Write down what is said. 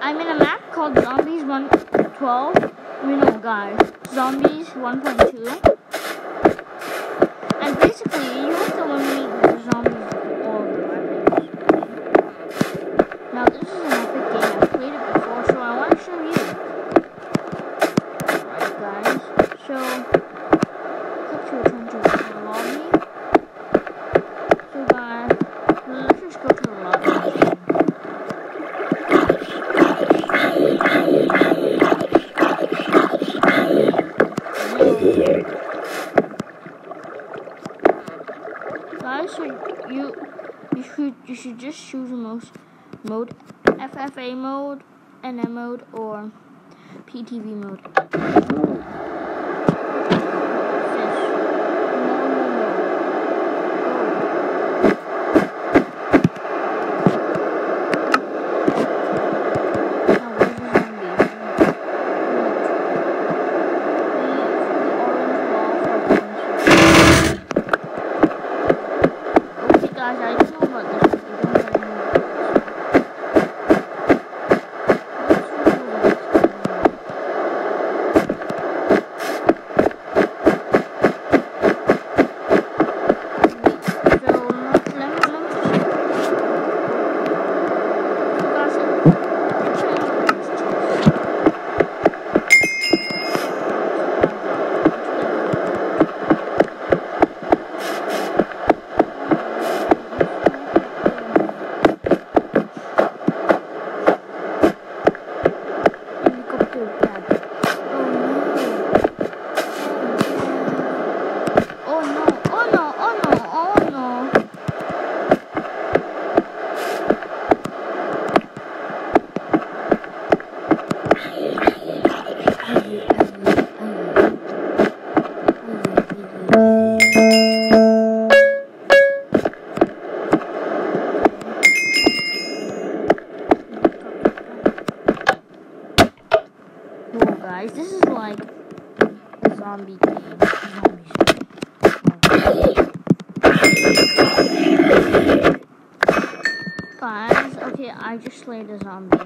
I'm in a map called Zombies 112. you know, guys. Zombies 1.2. And basically, you have to eliminate just choose most mode FFA mode, NM mode, or PTV mode. zombie. Zombies. Guys, okay, I just slayed a zombie.